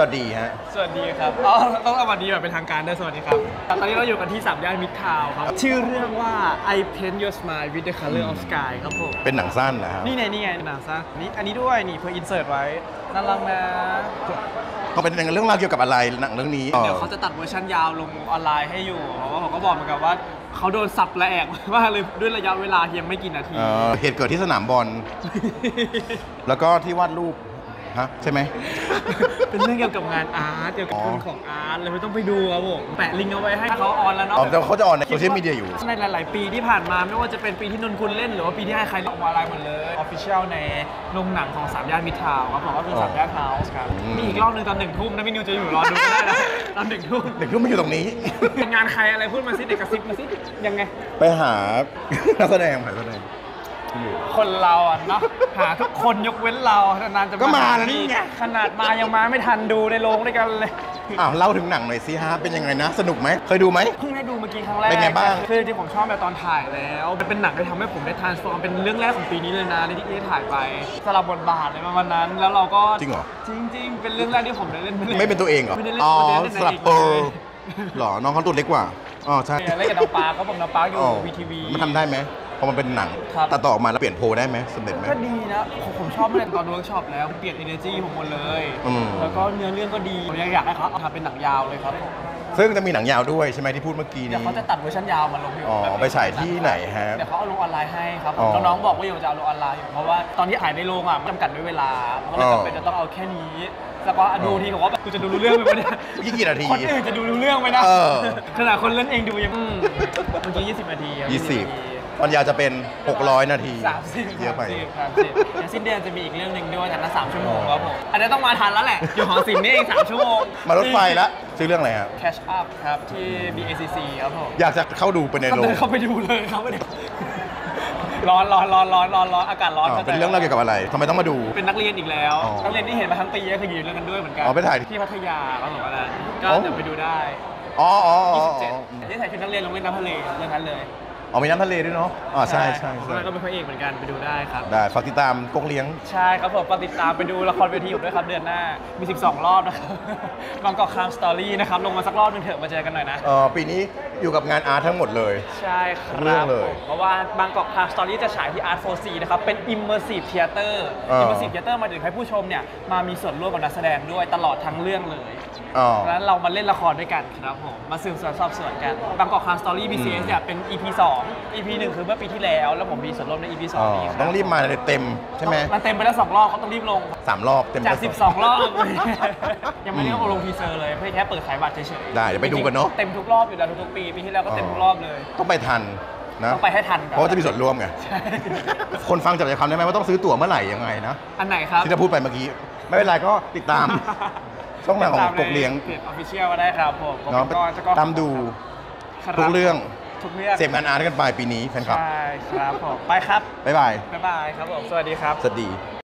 วัสดีฮะ สวัสดีครับอ๋อต้องสวัสดีแบบเป็นทางการด้วยสวัสดีครับ ตอนนี้เราอยู่กันที่สามย่านมิตรทาวน์ครับ ชื่อเรื่องว่า I Paint Your Smile with the Color of Sky ครับผม เป็นหนังสั้นนะครับนี่ไงนี่ไงหนังซะนี่อันนี้ด้วยนี่เพื่อ insert ไว้น่ารักนะก็เป็นเรื่องราวเกี่ยวกับอะไรหนังเรื่องนี้ เดี๋ยวเขาจะตัดเวอร์ชันยาวลงออนไลน์ให้อยู่ เพราะว่าผมก็บอกเหมือนกันว่าเขาโดนสับและแอกมากเลยด้วยระยะเวลาเพียงไม่กี่นาทีเอ่อเหตุเกิดที่สนามบอล แล้วก็ที่วาดรูป ฮะใช่ไหม เป็นเรื่องเกี่ยวกับงาน art เกี่ยวกับอ๋อคนของ art เลยไม่ต้องไปดูครับผมแปะลิงก์เอาไว้ให้เขา on แล้วเนาะอ๋อแต่เขาจะ on ในโซเชียลมีเดียอยู่ ในหลาย ๆ ปีที่ผ่านมาไม่ว่าจะเป็นปีที่นนคุณเล่น หรือว่าปีที่ให้ใครลงมาอะไรหมดเลย official ในโรงหนังของสามย่านมิตรทาวน์ครับผมก็คือสามย่านเฮาส์ครับอืมมีอีกรอบหนึงตอนหนึ่งทุ่มนะพี่นิวจะอยู่รอดูก็ได้นะตอนหนึ่งทุ่มเด็กรุ่นไม่อยู่ตรงนี้เป็นงานใครอะไรพูดมาสิเด็กกระซิบมาสิยังไง ไปหานักแสดงหานักแสดงอยู่ คนเราอะเนาะหาทุกคนยกเว้นเรานานๆจะก็มาหแล้วนี่ไง ขนาดมายังมาไม่ทันดูในโรงด้วยกันเลยอ้าวเล่าถึงหนังหน่อยสิฮะเป็นยังไงนะ สนุกไหมเคยดูไหม เพิ่งได้ดูเมื่อกี้ครั้งแรกเป็นไงบ้าง คือจริงๆผมชอบแบบตอนถ่ายแล้วมันเป็นหนังที่ทำให้ผมได้ทานส์ฟอร์มเป็นเรื่องแรกของปีนี้เลยนะที่ได้ถ่ายไปสลับบทบาทเลยประมาณนั้น แล้วเราก็จริงเหรอจริง ๆ เป็นเรื่องแรกที่ผมได้เล่นไม่เป็นตัวเองเหรอไม่ได้เล่นอ๋อไม่ได้เล่นสลับในเอเลอยเหรอน้องเขาตัวเล็กกว่าอ๋อใช่เนี่ยเล่นกับน้องปาร์คเขาบอกน้องปาร์คอยู่อ๋อวีทีวีมันทำได้ไหม พอมันเป็นหนังครับ ตัดต่อออกมาแล้วเปลี่ยนโพลได้ไหมสำเร็จไหม ก็ดีนะผมผมชอบตั้งแต่ตอนเวิร์กช็อปแล้วเปลี่ยน energy ผมหมดเลย อืม แล้วก็เนื้อเรื่องก็ดีผมยังอยากให้เขาเอาทำเป็นหนังยาวเลยครับผมซึ่งจะมีหนังยาวด้วยใช่ไหมที่พูดเมื่อกี้เดี๋ยวนี้ เขาจะตัดเวอร์ชันยาวมาลงอยู่อ๋อแบบไปฉายที่ไหนฮะเดี๋ยวเขาเอาลงออนไลน์ให้ครับอ๋อน้องๆบอกว่าอยู่จะเอาลงออนไลน์อยู่เพราะว่าตอนที่ถ่ายในโรงอะมันจำกัดด้วยเวลามันก็เลยอ๋อจำเป็นจะต้องเอาแค่นี้แล้วก็ดูทีผมว่าแบบกูจะดูรู้เรื่องไหมวะเนี่ยยี่กี่นาที คนอื่นจะดูรู้เรื่องไหมนะเออขนาดคนเล่นเองดูยังอืมเมื่อกี้20นาทีครับยี่สิบ นาที มันยาวจะเป็น 600 นาที สามสิบเยอะไปสามสิบเดี๋ยวสิ้นเดือนจะมีอีกเรื่องหนึ่งด้วยแต่ละสามชั่วโมงครับผมอันนี้ต้องมาทันแล้วแหละ อยู่หอศิลป์นี่เองสามชั่วโมง มารถไฟแล้วชื่อเรื่องอะไรครับ Catch Up ครับที่ BACC ครับผมอยากจะเข้าดูไปในก็โรงเดินเข้าไปดูเลยครับไม่ได้ร้อนร้อนร้อนร้อนร้อนร้อนอากาศร้อนอ๋อข้าใจเป็นเรื่องราวเกี่ยวกับอะไรทำไมต้องมาดู เป็นนักเรียนอีกแล้ว อ๋อนักเรียนที่เห็นมาทั้งปีก็คืออยู่เรื่องกันด้วยเหมือนกันอ๋อไปถ่ายที่พัทยาครับผมอันนั้นก็อ๋อ เดี๋ยวไปดูได้อ๋ออ๋ออ๋ออ๋อ27ที่ถ่ายชุดนักเรียนลงเล่นน้ำทะเลเรื่องนั้นเลย อ๋อมีน้ำทะเลด้วยเนาะอ๋อใช่ใช่ผมใช่ก็เป็นพระเอกเหมือนกันไปดูได้ครับ ได้ฝากติดตามกงเลี้ยง ใช่ครับผมฝากติดตามไปดูละครเวทีผมด้วยครับเดือนหน้า มี 12 รอบนะครับบางกอกคามสตอรี่นะครับ ลงมาสักรอบหนึงเถอะมาเจอกันหน่อยนะ เอ่อปีนี้อยู่กับงานอาร์ตทั้งหมดเลย ใช่ครับเรื่องเลยเพราะว่า Bangkok Crime Story จะฉายที่ Art 4 c นะครับ เป็น Immersive Theater อ่า Immersive Theater หมายถึงให้ผู้ชมเนี่ยมามีส่วนร่วมกับนักแสดงด้วยตลอดทั้งเรื่องเลย อ๋อดังนั้นเรามาเล่นละครด้วยกันครับผม มาสืบสวนสอบสวนกัน Bangkok Crime Story BCS เนี่ยเป็น EP 2 EP 1 คือเมื่อปีที่แล้ว แล้วผมมีส่วนร่วมใน EP อ๋อ2นี้คบต้องรีบมาเลยเต็มใช่ไหมมันเต็มไปแล้วสองรอบเขาต้องรีบลง สามรอบเต็มจากไป12 รอบ ยังไม่ได้เอาลง teaser เลยเพื่อแค่เปิดขายบัตรเฉยๆได้เดี๋ยวไปดูกันเนอะ เต็มทุกรอบอยู่แล้วทุกๆปีปีที่แล้วก็เต็มทุกรอบเลย ต้องไปทันนะต้องไปให้ทันก่อนเพราะว่าจะมีส่วนร่วมไง ใช่คนฟังจับใจความได้ไหมว่าต้องซื้อตั๋วเมื่อไหร่ยังไงนะ อันไหนครับ ที่เราพูดไปเมื่อกี้ ไม่เป็นไรก็ติดตาม ช่องทางของกกเลี้ยงเพจอ official ก็ได้ครับผมผมเนาะก็จะก็ตามดูครับทุกเรื่องทุกเรื่องเสพงาน art กันไปปีนี้แฟนคลับใช่ครับผมไปครับบ๊ายบายบ๊ายบายครับผมสวัสดีครับ สวัสดี